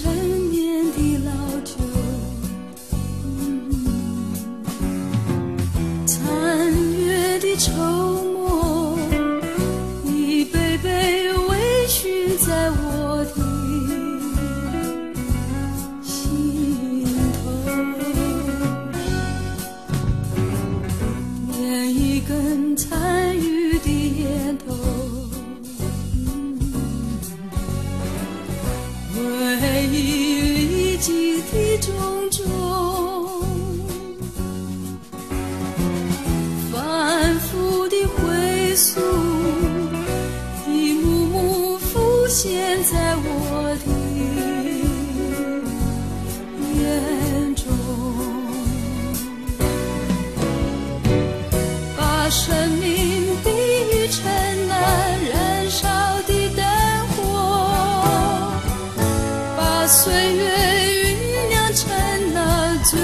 谈回溯，一幕幕浮现在我的眼中。把生命比喻成那燃烧的灯火，把岁月酝酿成那醉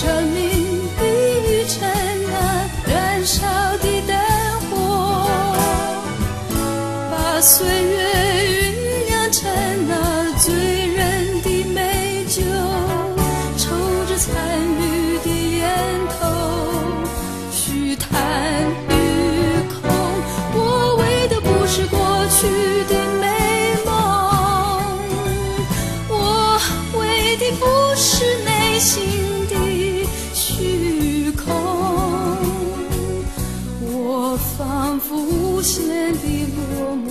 生命比喻成那燃烧的灯火，把岁月酝酿成那醉人的美酒，抽着残余的烟头，虚谈与空。我为的不是过去的美梦，我为的不是内心无限的落寞，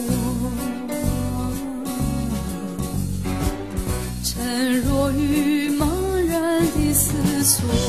沉入于茫然的思索。